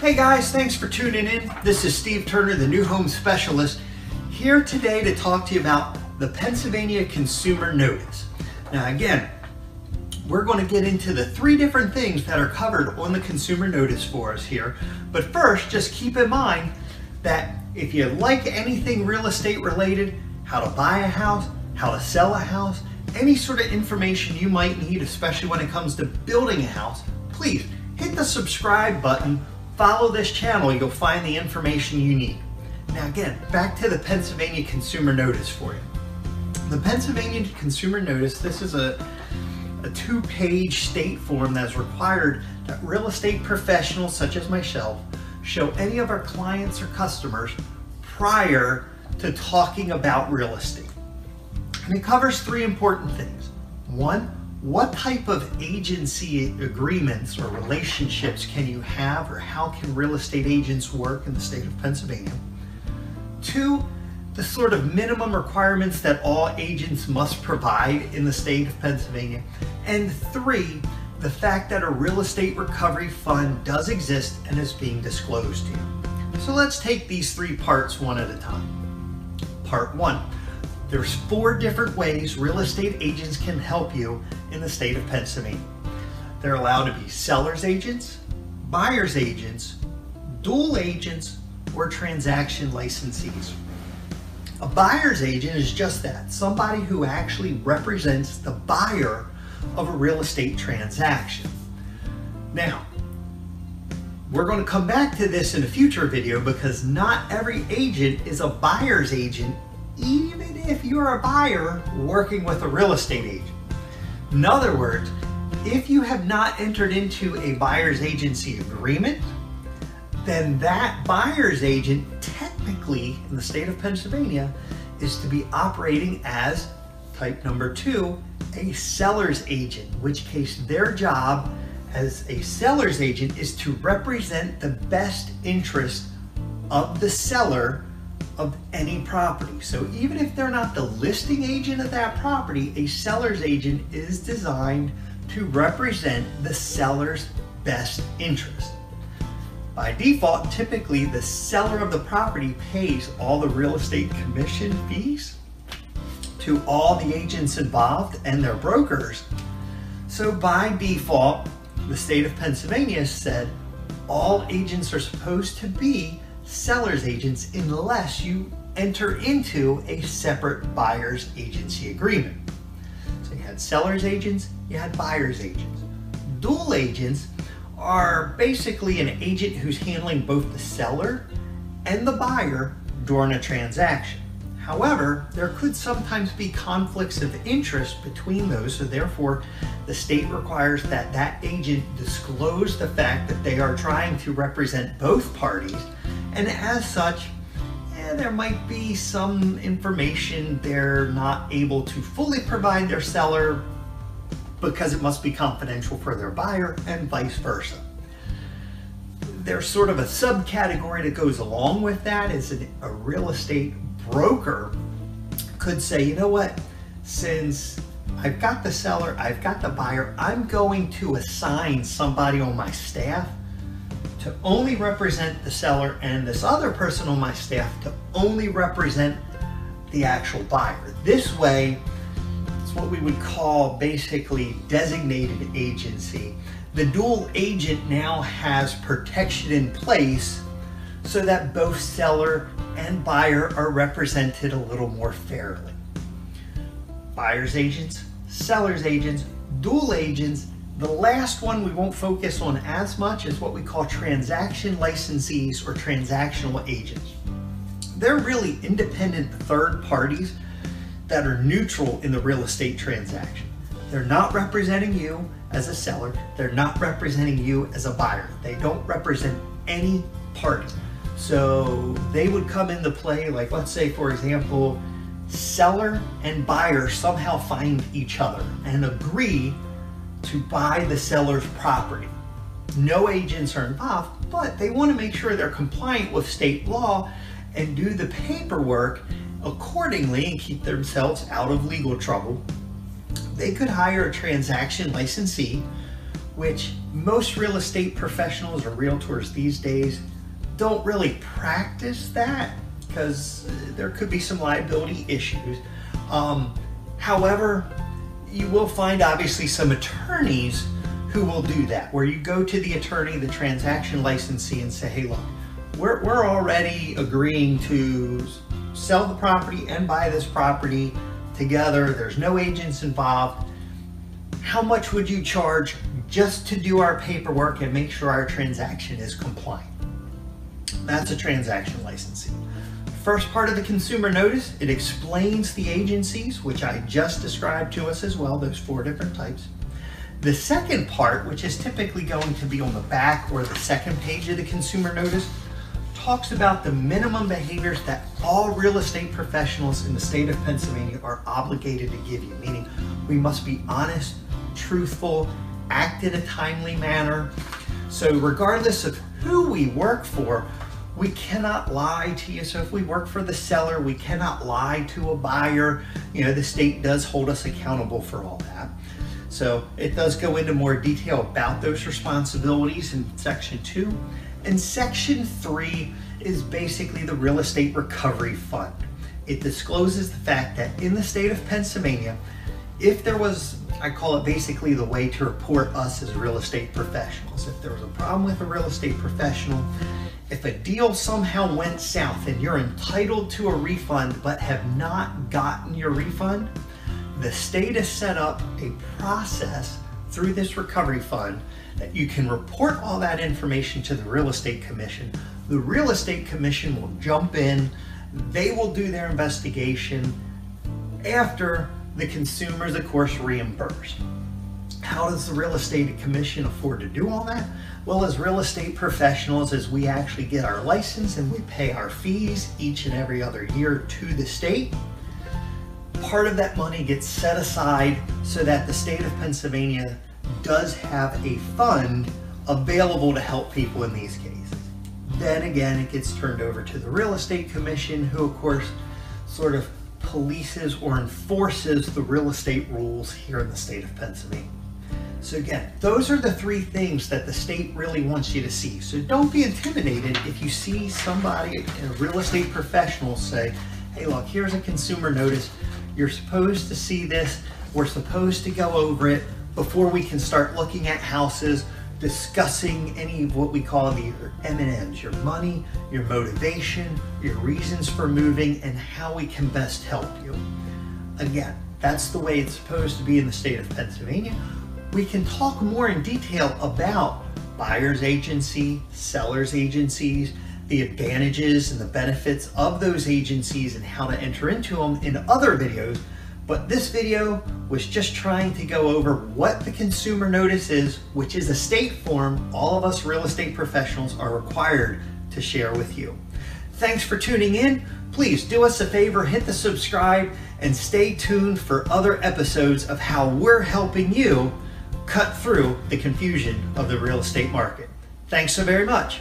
Hey guys, thanks for tuning in. This is Steve Turner, the new home specialist, here today to talk to you about the Pennsylvania Consumer Notice. Now again, we're going to get into the three different things that are covered on the consumer notice for us here. But first, just keep in mind that if you like anything real estate related, how to buy a house, how to sell a house, any sort of information you might need, especially when it comes to building a house, please hit the subscribe button, follow this channel, you'll find the information you need. Now again, back to the Pennsylvania Consumer Notice for you. The Pennsylvania Consumer Notice, this is a a two-page state form that's required that real estate professionals such as myself show any of our clients or customers prior to talking about real estate. And it covers three important things. One, what type of agency agreements or relationships can you have or how can real estate agents work in the state of Pennsylvania? Two, the sort of minimum requirements that all agents must provide in the state of Pennsylvania. And three, the fact that a real estate recovery fund does exist and is being disclosed to you. So let's take these three parts one at a time. Part one, there's four different ways real estate agents can help you in the state of Pennsylvania. They're allowed to be seller's agents, buyer's agents, dual agents, or transaction licensees. A buyer's agent is just that, somebody who actually represents the buyer of a real estate transaction. Now, we're going to come back to this in a future video because not every agent is a buyer's agent, even if you're a buyer working with a real estate agent. In other words, if you have not entered into a buyer's agency agreement, then that buyer's agent technically in the state of Pennsylvania is to be operating as type number two, a seller's agent, in which case their job as a seller's agent is to represent the best interest of the seller of any property. So even if they're not the listing agent of that property, a seller's agent is designed to represent the seller's best interest. By default, typically the seller of the property pays all the real estate commission fees to all the agents involved and their brokers. So by default, the state of Pennsylvania said all agents are supposed to be seller's agents unless you enter into a separate buyer's agency agreement. So you had seller's agents, you had buyer's agents. Dual agents are basically an agent who's handling both the seller and the buyer during a transaction. However, there could sometimes be conflicts of interest between those, so therefore the state requires that that agent disclose the fact that they are trying to represent both parties, and as such, eh, there might be some information they're not able to fully provide their seller because it must be confidential for their buyer and vice versa. There's sort of a subcategory that goes along with that is a real estate broker could say, you know what, since I've got the seller, I've got the buyer, I'm going to assign somebody on my staff to only represent the seller and this other person on my staff to only represent the actual buyer. This way, it's what we would call basically designated agency. The dual agent now has protection in place so that both seller and buyer are represented a little more fairly. Buyer's agents, seller's agents, dual agents, the last one we won't focus on as much is what we call transaction licensees or transactional agents. They're really independent third parties that are neutral in the real estate transaction. They're not representing you as a seller. They're not representing you as a buyer. They don't represent any party. So they would come into play, like let's say, for example, seller and buyer somehow find each other and agree to buy the seller's property. No agents are involved, but they want to make sure they're compliant with state law and do the paperwork accordingly and keep themselves out of legal trouble, they could hire a transaction licensee which most real estate professionals or realtors these days don't really practice that because there could be some liability issues. Um, however, you will find obviously some attorneys who will do that, where you go to the attorney, the transaction licensee, and say, hey, look, we're, we're already agreeing to sell the property and buy this property together. There's no agents involved. How much would you charge just to do our paperwork and make sure our transaction is compliant? That's a transaction licensing. First part of the consumer notice, it explains the agencies, which I just described to us as well, those four different types. The second part, which is typically going to be on the back or the second page of the consumer notice, talks about the minimum behaviors that all real estate professionals in the state of Pennsylvania are obligated to give you, meaning we must be honest, truthful, act in a timely manner. So regardless of who we work for, we cannot lie to you. So if we work for the seller, we cannot lie to a buyer. You know, the state does hold us accountable for all that. So it does go into more detail about those responsibilities in section two. And section three is basically the real estate recovery fund. It discloses the fact that in the state of Pennsylvania, if there was, I call it basically the way to report us as real estate professionals. If there was a problem with a real estate professional, if a deal somehow went south and you're entitled to a refund but have not gotten your refund, the state has set up a process through this recovery fund that you can report all that information to the real estate commission. The real estate commission will jump in, they will do their investigation after the consumers, of course, reimbursed. How does the real estate commission afford to do all that? Well, as real estate professionals, as we actually get our license and we pay our fees each and every other year to the state, part of that money gets set aside so that the state of Pennsylvania does have a fund available to help people in these cases. Then again, it gets turned over to the Real Estate Commission, who of course sort of polices or enforces the real estate rules here in the state of Pennsylvania. So again, those are the three things that the state really wants you to see. So don't be intimidated if you see somebody, a real estate professional say, hey look, here's a consumer notice. You're supposed to see this. We're supposed to go over it before we can start looking at houses, discussing any of what we call the M&Ms, your money, your motivation, your reasons for moving, and how we can best help you. Again, that's the way it's supposed to be in the state of Pennsylvania. We can talk more in detail about buyer's agency, seller's agencies, the advantages and the benefits of those agencies and how to enter into them in other videos. But this video was just trying to go over what the consumer notice is, which is a state form all of us real estate professionals are required to share with you. Thanks for tuning in. Please do us a favor, hit the subscribe, and stay tuned for other episodes of how we're helping you cut through the confusion of the real estate market. Thanks so very much.